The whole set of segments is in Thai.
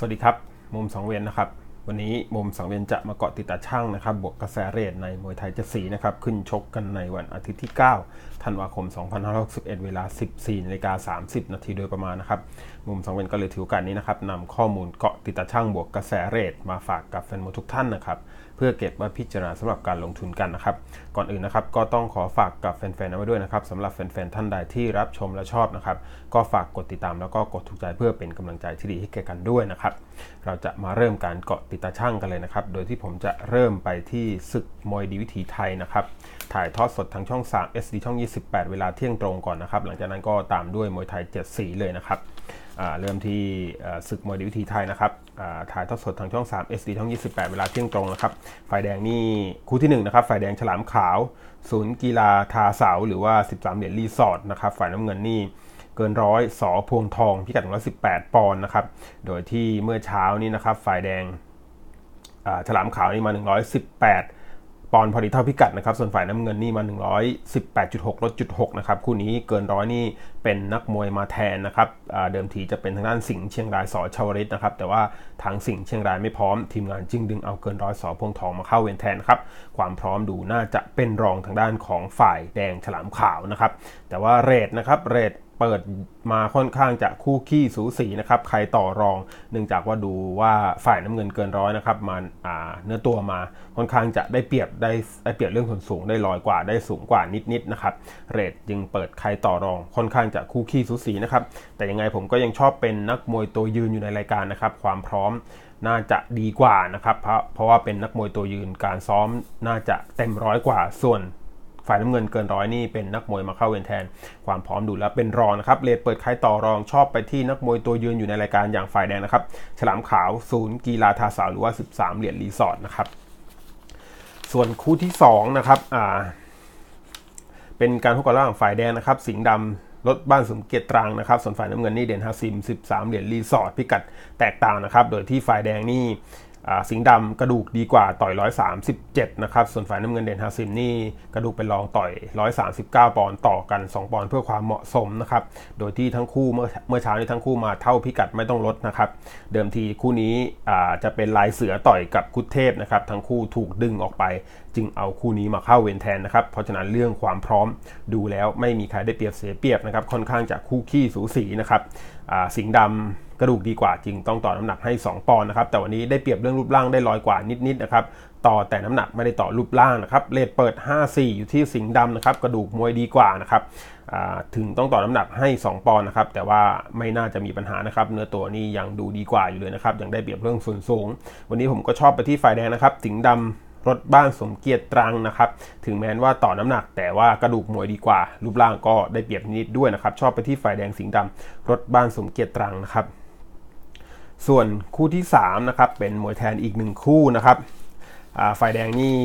สวัสดีครับ มุมสองเวียนนะครับ วันนี้มุมสองเวียนจะมาเกาะติดตาช่างนะครับ บวกกระแสเรทในมวยไทยเจะสีนะครับ ขึ้นชกกันในวันอาทิตย์ที่ 9 ธันวาคม 2561 เวลา 14นาฬิกา30 นาทีโดยประมาณนะครับ มุมสองเวียนก็เลยถือโอกาสนี้นะครับนำข้อมูลเกาะติดตาช่างบวกกระแสเรทมาฝากกับแฟนมวยทุกท่านนะครับ เพื่อเก็บมาพิจารณาสำหรับการลงทุนกันนะครับ ก่อนอื่นนะครับก็ต้องขอฝากกับแฟนๆเอาไว้ด้วยนะครับสำหรับแฟนๆท่านใดที่รับชมและชอบนะครับ ก็ฝากกดติดตามแล้วก็กดถูกใจเพื่อเป็นกำลังใจที่ดีให้แก่กันด้วยนะครับ เราจะมาเริ่มการเกาะติดตาช่างกันเลยนะครับ โดยที่ผมจะเริ่มไปที่ศึกมวยดีวิถีไทยนะครับ ถ่ายทอดสดทางช่อง 3 SD ช่อง 28 เวลาเที่ยงตรงก่อนนะครับ หลังจากนั้นก็ตามด้วยมวยไทย7สีเลยนะครับ เริ่มที่ศึกมวยดีวิถีไทยนะครับถ่ายทอดสดทางช่อง 3 SD ช่อง 28 เวลาเที่ยงตรงนะครับ ฝ่ายแดงนี่คู่ที่ 1 นะครับ ฝ่ายแดงฉลามขาว ศูนย์กีฬาทาเสาหรือว่า 13 เหรียญรีสอร์ทนะครับ ฝ่ายน้ำเงินนี่เกินร้อยสอพวงทองพิกัด118 ปอนด์นะครับ โดยที่เมื่อเช้านี้นะครับ ฝ่ายแดงฉลามขาวนี่มา 118 ปอนพอดีเท่าพิกัดนะครับ ส่วนฝ่ายน้ำเงินนี่มา 118.6ลดจุด6นะครับ คู่นี้เกินร้อยนี่เป็นนักมวยมาแทนนะครับเดิมทีจะเป็นทางด้านสิงห์เชียงรายสอชาวริตนะครับ แต่ว่าทางสิงห์เชียงรายไม่พร้อม ทีมงานจึงดึงเอาเกินร้อยสอพงทองมาเข้าเวนแทนครับ ความพร้อมดูน่าจะเป็นรองทางด้านของฝ่ายแดงฉลามขาวนะครับ แต่ว่าเรทนะครับ เรท เปิดมาค่อนข้างจะคู่ขี้สูสีนะครับใครต่อรอง เนื่องจากว่าดูว่าฝ่ายน้ำเงินเกินร้อยนะครับมาเนื้อตัวมาค่อนข้างจะได้เปรียบได้ได้เปรียบเรื่องส่วนสูงได้ลอยกว่าได้สูงกว่านิดๆนะครับเรทจึงเปิดใครต่อรองค่อนข้างจะคู่ขี้สูสีนะครับแต่ยังไงผมก็ยังชอบเป็นนักมวยตัวยืนอยู่ในรายการนะครับความพร้อมน่าจะดีกว่านะครับเพราะเพราะว่าเป็นนักมวยตัวยืนการซ้อมน่าจะเต็มร้อยกว่าส่วน ฝ่ายน้ำเงินเกินร้อยนี่เป็นนักมวยมาเข้าเวนแทน ความพร้อมดูแล้วเป็นรองนะครับเลดเปิดใครต่อรองชอบไปที่นักมวยตัวยืนอยู่ในรายการอย่างฝ่ายแดงนะครับฉลามขาวศูนย์กีฬาทาสาวหรือว่า 13 เหรียญรีสอร์ทนะครับส่วนคู่ที่2นะครับอ่าเป็นการพบกันระหว่างฝ่ายแดงนะครับ สิงห์ดำรถบ้านสมเกียรติตรังนะครับ ส่วนฝ่ายน้ำเงินนี่เด่นฮาซิม 13 เหรียญรีสอร์ทพิกัดแตกต่างนะครับ โดยที่ฝ่ายแดงนี่ สิงห์ดำกระดูกดีกว่าต่อย 137 นะครับ ส่วนฝ่ายน้ำเงินเด่นฮาซิมนี่กระดูกเป็นรองต่อย 139 ปอนด์ต่อกัน 2 ปอนด์เพื่อความเหมาะสมนะครับ โดยที่ทั้งคู่เมื่อเมื่อเช้านี้ทั้งคู่มาเท่าพิกัดไม่ต้องลดนะครับ เดิมทีคู่นี้จะเป็นลายเสือต่อยกับคุดเทพนะครับ ทั้งคู่ถูกดึงออกไป จึงเอาคู่นี้มาเข้าเวนแทนนะครับ เพราะฉะนั้นเรื่องความพร้อมดูแล้วไม่มีใครได้เปรียบเสียเปรียบนะครับ ค่อนข้างจะคู่ขี้สูสีนะครับสิงห์ดำ กระดูกดีกว่าจริงต้องต่อน้ำหนักให้ 2 ปอนด์นะครับ แต่วันนี้ได้เปรียบเรื่องรูปร่างได้ลอยกว่านิดๆนะครับ ต่อแต่น้ำหนักไม่ได้ต่อรูปร่างนะครับ เลทเปิด 5-4 อยู่ที่สิงห์ดำนะครับ กระดูกมวยดีกว่านะครับถึงต้องต่อน้ำหนักให้ 2 ปอนด์นะครับ แต่ว่าไม่น่าจะมีปัญหานะครับ เนื้อตัวนี้ยังดูดีกว่าอยู่เลยนะครับ ยังได้เปรียบเรื่องส่วนสูง วันนี้ผมก็ชอบไปที่ฝ่ายแดงนะครับ สิงห์ดำรถบ้านสมเกียรติตรังนะครับ ถึงแม้ว่าต่อน้ำหนัก แต่ว่ากระดูกมวยดีกว่า รูปร่างก็ได้เปรียบนิดด้วยนะครับ ชอบไปที่ฝ่ายแดงสิงห์ดำรถบ้านสมเกียรติตรังนะครับ ส่วนคู่ที่3นะครับเป็นมวยแทนอีกหนึ่งคู่นะครับฝ่ายแดงนี่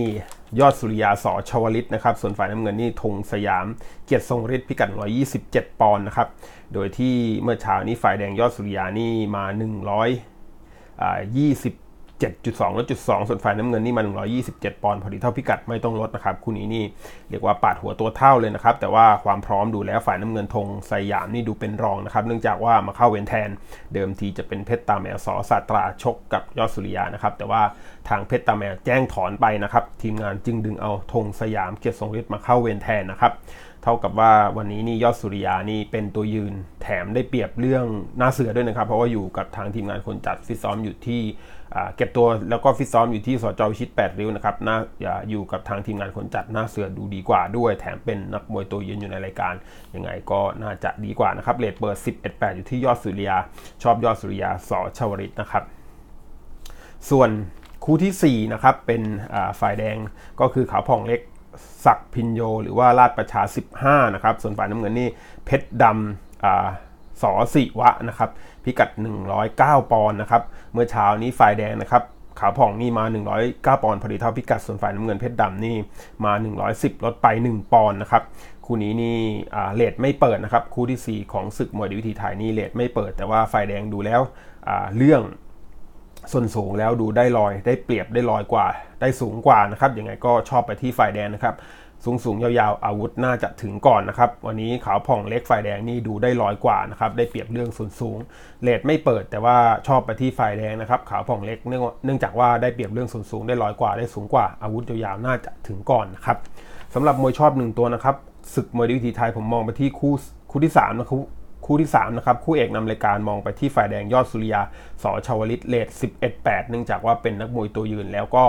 ยอดสุริยาสอชวลิตนะครับ ส่วนฝ่ายน้ำเงินนี่ธงสยาม เกียรติทรงฤทธิ์พิกัด 127 ปอนด์นะครับ โดยที่เมื่อเช้านี้ฝ่ายแดงยอดสุริยานี่มา120 7.2 ลดจุด2ส่วนฝ่ายน้ำเงินนี่มา127 ปอนด์พอดีเท่าพิกัดไม่ต้องลดนะครับคู่นี้นี่เรียกว่าปาดหัวตัวเท่าเลยนะครับ แต่ว่าความพร้อมดูแล้วฝ่ายน้ำเงินธงสยามนี่ดูเป็นรองนะครับ เนื่องจากว่ามาเข้าเวนแทน เดิมทีจะเป็นเพชรตาแมวสอสาตราชกกับยอดสุริยานะครับแต่ว่าทางเพชรตาแมวแจ้งถอนไปนะครับทีมงานจึงดึงเอาธงสยามเกียรติทรงฤทธิ์มาเข้าเวนแทนนะครับ เท่ากับว่าวันนี้นี่ยอดสุริยานี่เป็นตัวยืนแถมได้เปรียบเรื่องหน้าเสือด้วยนะครับ เพราะว่าอยู่กับทางทีมงานคนจัดฟิตซ้อมอยู่ที่เก็บตัวแล้วก็ฟิตซ้อมอยู่ที่สจวิชิต 8 ริ้วนะครับน่าอยู่กับทางทีมงานคนจัดหน้าเสือดูดีกว่าด้วย แถมเป็นนักมวยตัวยืนอยู่ในรายการยังไงก็น่าจะดีกว่านะครับเลทเปิด 11 8 อยู่ที่ยอดสุริยา ชอบยอดสุริยาสชาวริตนะครับ ส่วนคู่ที่4นะครับเป็นฝ่ายแดงก็คือขาวผ่องเล็ก ศักพินโย หรือว่าราชประชา 15 นะครับ ส่วนฝ่ายน้ำเงินนี่เพชรดำสอสิวะนะครับ พิกัด 109 ปอนด์นะครับ เมื่อเช้านี้ฝ่ายแดงนะครับขาผ่องนี่มา 109 ปอนด์พอดีเท่าพิกัด ส่วนฝ่ายน้ำเงินเพชรดำนี่มา 110 ลดไป 1 ปอนด์นะครับ คู่นี้นี่เลทไม่เปิดนะครับ คู่ที่ 4 ของศึกมวยดีวิธีไทยนี่เลทไม่เปิด แต่ว่าฝ่ายแดงดูแล้วเรื่อง ส่วนสูงแล้วดูได้ลอยได้เปรียบได้ลอยกว่า ได้สูงกว่านะครับยังไงก็ชอบไปที่ฝ่ายแดงนะครับสูงสูงยาวๆอาวุธน่าจะถึงก่อนนะครับ วันนี้ขาวผ่องเล็กฝ่ายแดงนี่ดูได้ลอยกว่านะครับได้เปรียบเรื่องส่วนสูงเลทไม่เปิดแต่ว่าชอบไปที่ฝ่ายแดงนะครับขาวผ่องเล็กเนื่องจากว่าได้เปรียบเรื่องส่วนสูงได้ลอยกว่าได้สูงกว่าอาวุธยาวๆน่าจะถึงก่อนนะครับสำหรับมวยชอบหนึ่งตัวนะครับศึกมวยดีวิธีไทยผมมองไปที่คู่คู่ที่3นะครับ คู่ที่ 3 นะครับ คู่เอกนำรายการมองไปที่ฝ่ายแดงยอดสุริยาสอชาวลิตเลท11-8 เนื่องจากว่าเป็นนักมวยตัวยืนแล้วก็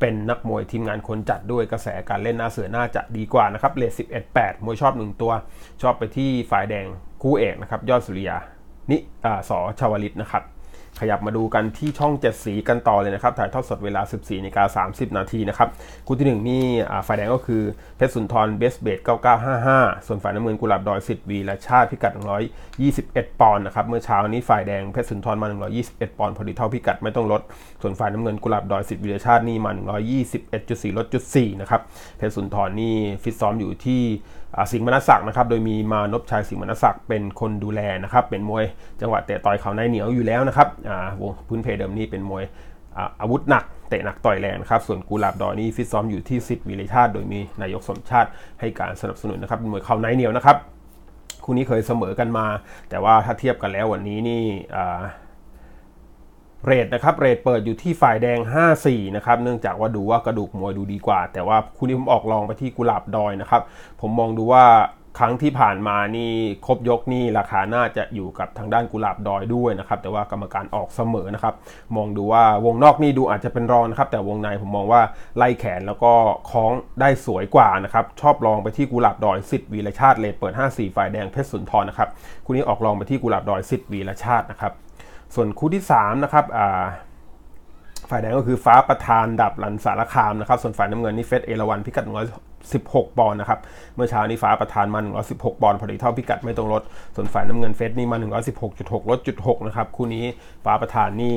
เป็นนักมวยทีมงานคนจัดด้วยกระแสการเล่นหน้าเสือน่าจะดีกว่านะครับเลท11 8 มวยชอบ 1 ตัว ชอบไปที่ฝ่ายแดงคู่เอกนะครับยอดสุริยานี่สอชาวลิตนะครับ ขยับมาดูกันที่ช่องเจ็ดสีกันต่อเลยนะครับถ่ายทอดสดเวลา 14นาฬิกา30 นาทีนะครับคู่ที่ 1 นี่ฝ่ายแดงก็คือเพชรสุนทรเบสเบด9955 ส่วนฝ่ายน้ำเงินกุหลาบดอยสิทธิ์วีและชาติพิกัด 121 ปอนด์นะครับเมื่อเช้านี้ฝ่ายแดงเพชรสุนทรมา 121 ปอนด์พอดีเท่าพิกัดไม่ต้องลด ส่วนฝ่ายน้ำเงินกุหลาบดอยสิทธิ์วีและชาตินี่มา 121.4ลดจุด4นะครับเพชรสุนทรนี่ฟิตซ้อมอยู่ที่ สิงห์มนศักดิ์นะครับ โดยมีมานพชายสิงห์มนศักดิ์เป็นคนดูแลนะครับ เป็นมวยจังหวะเตะต่อยเขาในเหนียวอยู่แล้วนะครับวงพื้นเพเดิมนี่เป็นมวยอาวุธหนักเตะหนักต่อยแรงนะครับส่วนกูลาบดอนี่ฟิตซ้อมอยู่ที่สิทธิ์วิริชาติโดยมีนายกสมชาติให้การสนับสนุนนะครับเป็นมวยเข่าในเหนียวนะครับคู่นี้เคยเสมอกันมา แต่ว่าถ้าเทียบกันแล้ววันนี้นี่ เรทนะครับเรทเปิดอยู่ที่ฝ่ายแดง 5-4 นะครับ เนื่องจากว่าดูว่ากระดูกมวยดูดีกว่า แต่ว่าคู่นี้ผมออกลองไปที่กุหลาบดอยนะครับ ผมมองดูว่าครั้งที่ผ่านมานี่ครบยกนี่ราคาน่าจะอยู่กับทางด้านกุหลาบดอยด้วยนะครับ แต่ว่ากรรมการออกเสมอนะครับ มองดูว่าวงนอกนี่ดูอาจจะเป็นรองนะครับ แต่วงในผมมองว่าไล่แขนแล้วก็คล้องได้สวยกว่านะครับ ชอบลองไปที่กุหลาบดอยสิทธิ์วีรชาติเรตเปิด 5-4 ฝ่ายแดงเพชรสุนทรนะครับคู่นี้ออกลองไปที่กุหลาบดอยสิทธิ์วีรชาตินะครับ ส่วนคู่ที่3นะครับฝ่ายแดงก็คือฟ้าประธานดับหลันสารคามนะครับ ส่วนฝ่ายน้ำเงินนี่เพชรเอราวัณพิกัด116 ปอนด์นะครับ เมื่อเช้านี้ฟ้าประธานมา 116 ปอนด์พอดีเท่าพิกัดไม่ต้องลดส่วนฝ่ายน้ำเงินเพชรนี่มา 116.6ลดจุด6นะครับ คู่นี้ฟ้าประธานนี่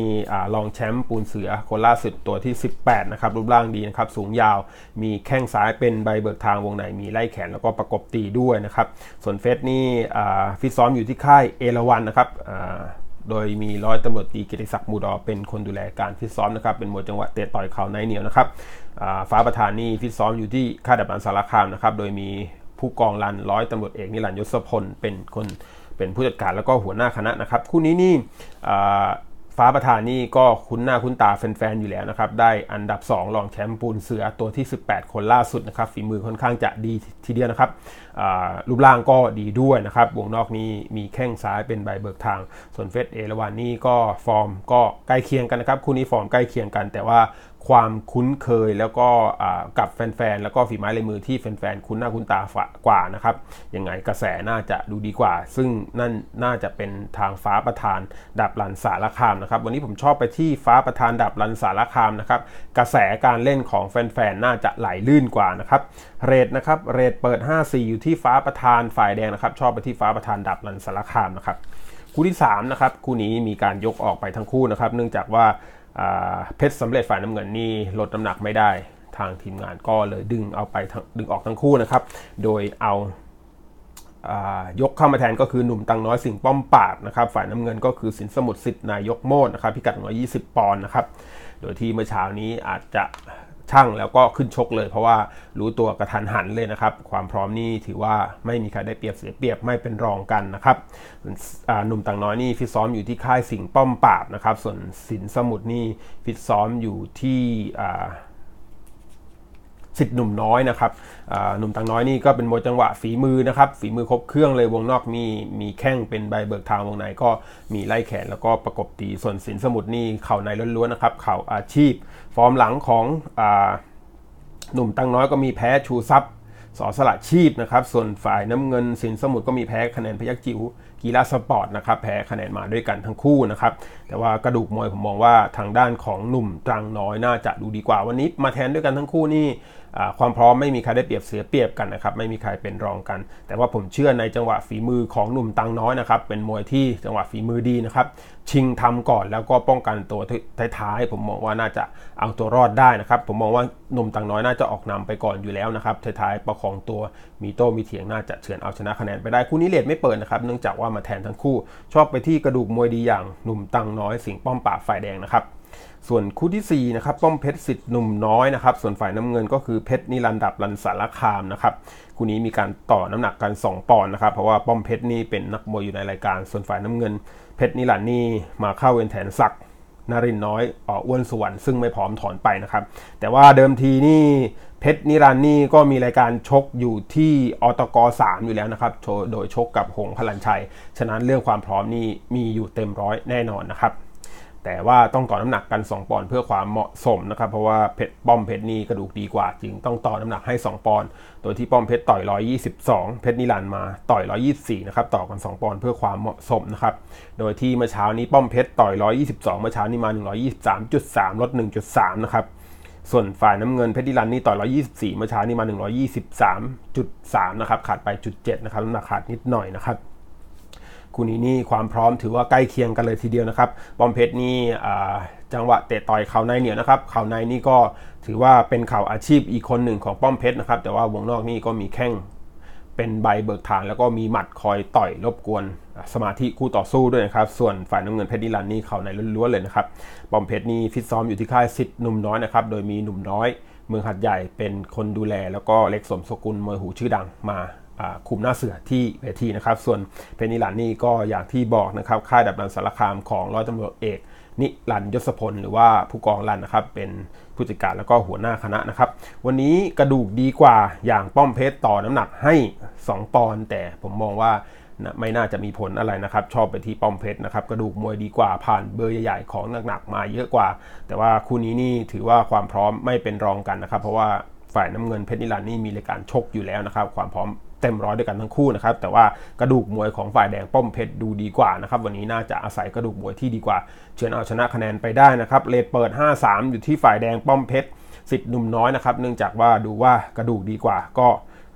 รองแชมป์ปูนเสือคนล่าสุดตัวที่ 18 นะครับ รูปร่างดีนะครับ สูงยาว มีแข้งซ้ายเป็นใบเบิกทางวงในมีไล่แขนแล้วก็ประกบตีด้วยนะครับ ส่วนเฟสนี่ฟิตซ้อมอยู่ที่ค่ายเอราวันนะครับ โดยมีร้อยตำรวจตีกิติศักดิ์มูดอเป็นคนดูแลการฟิตซ้อมนะครับเป็นมวยจังหวะเตะต่อยเข่าในเหนียวนะครับฟ้าประธานนี่ฟิตซ้อมอยู่ที่ค่ายดับบันสารคามนะครับโดยมีผู้กองรันร้อยตำรวจเอกนิรันดร์ยศพลเป็นคนเป็นผู้จัดการแล้วก็หัวหน้าคณะนะครับ คู่นี้นี่ ฟ้าประธานนี่ก็คุ้นหน้าคุ้นตาแฟนๆ อยู่แล้วนะครับ ได้อันดับ 2 รองแชมป์ปูนเสือตัวที่ 18 คนล่าสุดนะครับ ฝีมือค่อนข้างจะดีทีเดียวนะครับรูปร่างก็ดีด้วยนะครับ วงนอกนี้มีแข้งซ้ายเป็นใบเบิกทาง ส่วนเฟสเอราวันนี่ก็ฟอร์มก็ใกล้เคียงกันนะครับ คู่นี้ฟอร์มใกล้เคียงกัน แต่ว่า ความคุ้นเคยแล้วก็กับแฟนๆ แล้วก็ฝีไม้ลายมือที่แฟนๆ คุ้นหน้าคุ้นตากว่านะครับยังไงกระแสน่าจะดูดีกว่า ซึ่งนั่นน่าจะเป็นทางฟ้าประธานดับลันสารคามนะครับ วันนี้ผมชอบไปที่ฟ้าประธานดับลันสารคามนะครับ กระแสการเล่นของแฟนๆ น่าจะไหลลื่นกว่านะครับ เรทนะครับ เรทเปิด 5-4 อยู่ที่ฟ้าประธานฝ่ายแดงนะครับ ชอบไปที่ฟ้าประธานดับลันสารคามนะครับ คู่ที่3นะครับ คู่นี้มีการยกออกไปทั้งคู่นะครับ เนื่องจากว่า เพชรสำเร็จฝ่ายน้ำเงินนี่ลดน้ำหนักไม่ได้ทางทีมงานก็เลยดึงเอาไปดึงออกทั้งคู่นะครับ โดยเอายกเข้ามาแทนก็คือหนุ่มตังน้อยสิงป้อมปากนะครับ ฝ่ายน้ำเงินก็คือสินสมุทรสิทธิ์นายกโมดนะครับพิกัด120 ปอนด์นะครับ โดยที่เมื่อเช้านี้อาจจะ ช่างแล้วก็ขึ้นชกเลย เพราะว่ารู้ตัวกระทันหันเลยนะครับ ความพร้อมนี่ถือว่าไม่มีใครได้เปรียบเสียเปรียบไม่เป็นรองกันนะครับหนุ่มต่างน้อยนี่ฟิตซ้อมอยู่ที่ค่ายสิงห์ป้อมปราบนะครับ ส่วนสินสมุทรนี่ฟิตซ้อมอยู่ที่ สิทธิ์หนุ่มน้อยนะครับหนุ่มตังน้อยนี่ก็เป็นมวยจังหวะฝีมือนะครับฝีมือครบเครื่องเลยวงนอกมีมีแข้งเป็นใบเบิกทางวงในก็มีไล่แขนแล้วก็ประกบตีส่วนสินสมุทรนี่เข่าในล้วนๆนะครับเข่าอาชีพ ฟอร์มหลังของหนุ่มตังน้อยก็มีแพ้ชูซับสอสละชีพนะครับส่วนฝ่ายน้ำเงินสินสมุทรก็มีแพ้คะแนนพยักจิ๋วกีฬาสปอร์ตนะครับแพ้คะแนนมาด้วยกันทั้งคู่นะครับแต่ว่ากระดูกมวยผมมองว่าทางด้านของหนุ่มตรังน้อยน่าจะดูดีกว่าวันนี้มาแทนด้วยกันทั้งคู่นี่ ความพร้อมไม่มีใครได้เปรียบเสียเปรียบกันนะครับไม่มีใครเป็นรองกัน แต่ว่าผมเชื่อในจังหวะฝีมือของหนุ่มตังน้อยนะครับเป็นมวยที่จังหวะฝีมือดีนะครับชิงทำก่อนแล้วก็ป้องกันตัวท้ายๆผมมองว่าน่าจะเอาตัวรอดได้นะครับผมมองว่าหนุ่มตังน้อยน่าจะออกนำไปก่อนอยู่แล้วนะครับท้ายๆประคองตัวมีโต้มีเถียงน่าจะเฉือนเอาชนะคะแนนไปได้คู่นี้เลดไม่เปิดนะครับเนื่องจากว่ามาแทนทั้งคู่ ชอบไปที่กระดูกมวยดีอย่างหนุ่มตังน้อยสิงป้อมป่าฝ่ายแดงนะครับ ส่วนคู่ที่4นะครับป้อมเพชรสิทธิ์หนุ่มน้อยนะครับ ส่วนฝ่ายน้ำเงินก็คือเพชรนิรันดับรันสารคามนะครับคู่นี้มีการต่อน้ำหนักกัน 2 ปอนด์นะครับ เพราะว่าป้อมเพชรนี่เป็นนักมวยอยู่ในรายการ ส่วนฝ่ายน้ำเงิน เพชรนิรันดร์นี่มาเข้าเวนแทนศักดิ์นารินน้อยออ้วนสุวรรณซึ่งไม่พร้อมถอนไปนะครับ แต่ว่าเดิมทีนี่เพชรนิรันนี่ก็มีรายการชกอยู่ที่อตก3อยู่แล้วนะครับ โดยชกกับหงพลันชัย ฉะนั้นเรื่องความพร้อมนี่มีอยู่เต็มร้อยแน่นอนนะครับ แต่ว่าต้องต่อน้ำหนักกัน 2 ปอนด์เพื่อความเหมาะสมนะครับ เพราะว่าเพชรป้อมเพชรนี่กระดูกดีกว่าจึงต้องต่อน้ำหนักให้ 2 ปอนด์โดยที่ป้อมเพชรต่อย 122 เพชรนิรันมาต่อย 124 นะครับต่อกัน 2 ปอนด์เพื่อความเหมาะสมนะครับ โดยที่เมื่อเช้านี้ป้อมเพชรต่อย 122 เมื่อเช้านี้มา 123.3 ลด 1.3 นะครับส่วนฝ่ายน้ำเงินเพชรนิรันนี่ต่อย124 เมื่อเช้านี้มา 123.3 นะครับ ขาดไปจุด7นะครับน้ำหนักขาดนิดหน่อยนะครับ คู่นี้นี่ความพร้อมถือว่าใกล้เคียงกันเลยทีเดียวนะครับบอมเพชรนี่จังหวะเตะต่อยเข่าในเหนียวนะครับเข่าในนี่ก็ถือว่าเป็นเข่าอาชีพอีกคนหนึ่งของป้อมเพชรนะครับ แต่ว่าวงนอกนี่ก็มีแข้งเป็นใบเบิกทางแล้วก็มีหมัดคอยต่อยรบกวนสมาธิคู่ต่อสู้ด้วยนะครับ ส่วนฝ่ายน้ำเงินเพชรนิรันนี่เข่าในล้วนๆเลยนะครับบอมเพชรนี่ฟิตซ้อมอยู่ที่ค่ายสิทธิ์หนุ่มน้อยนะครับโดยมีหนุ่มน้อย เมืองหัดใหญ่เป็นคนดูแล แล้วก็เล็กสมสกุลมวยหูชื่อดังมา คุมหน้าเสือที่เวทีนะครับ ส่วนเพนิลันนี่ก็อย่างที่บอกนะครับ ค่ายดับรันสารคามของร้อยตำรวจเอกนิรันยศพลหรือว่าผู้กองรันนะครับ เป็นผู้จัดการแล้วก็หัวหน้าคณะนะครับ วันนี้กระดูกดีกว่าอย่างป้อมเพชรต่อน้ำหนักให้ 2 ปอนด์แต่ผมมองว่าไม่น่าจะมีผลอะไรนะครับ ชอบไปที่ป้อมเพชรนะครับกระดูกมวยดีกว่าผ่านเบอร์ใหญ่ๆของหนักๆมาเยอะกว่า แต่ว่าคู่นี้นี่ถือว่าความพร้อมไม่เป็นรองกันนะครับ เพราะว่าฝ่ายน้ำเงินเพชรนิรันนี่มีรายการชกอยู่แล้วนะครับ ความพร้อม เต็มร้อยด้วยกันทั้งคู่นะครับแต่ว่ากระดูกมวยของฝ่ายแดงป้อมเพชรดูดีกว่านะครับวันนี้น่าจะอาศัยกระดูกมวยที่ดีกว่าเชิญเอาชนะคะแนนไปได้นะครับเลดเปิด 5-3 อยู่ที่ฝ่ายแดงป้อมเพชรสิทธิ์หนุ่มน้อยนะครับเนื่องจากว่าดูว่ากระดูกดีกว่า ก็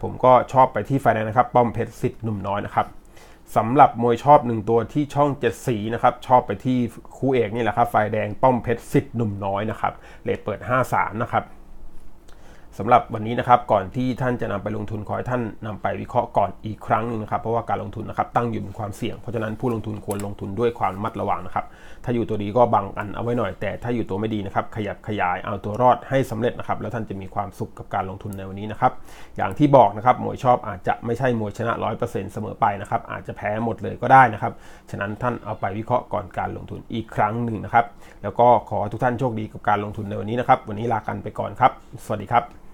ผมก็ชอบไปที่ฝ่ายแดงนะครับป้อมเพชรสิทธิ์หนุ่มน้อยนะครับสำหรับมวยชอบหนึ่งตัวที่ช่องเจ็ดสีนะครับชอบไปที่คู่เอกนี่แหละครับฝ่ายแดงป้อมเพชรสิทธิ์หนุ่มน้อยนะครับเลทเปิด 5-3 นะครับ สำหรับวันนี้นะครับก่อนที่ท่านจะนำไปลงทุนขอให้ท่านนำไปวิเคราะห์ก่อนอีกครั้งนึงนะครับเพราะว่าการลงทุนนะครับตั้งอยู่บนความเสี่ยงเพราะฉะนั้นผู้ลงทุนควรลงทุนด้วยความมัดระวังนะครับถ้าอยู่ตัวดีก็บังอันเอาไว้หน่อย แต่ถ้าอยู่ตัวไม่ดีนะครับขยับขยายเอาตัวรอดให้สำเร็จนะครับแล้วท่านจะมีความสุขกับการลงทุนในวันนี้นะครับอย่างที่บอกนะครับมวยชอบอาจจะไม่ใช่มวยชนะ 100%เสมอไปนะครับอาจจะแพ้หมดเลยก็ได้นะครับฉะนั้นท่านเอาไปวิเคราะห์ก่อนการลงทุนอีกครั้งหนึ่งนะครับแล้วก็ขอทุกท่านโชคดีกับการลงทุนในวันนี้นะครับวันนี้ลากันไปก่อนครับ สวัสดีครับ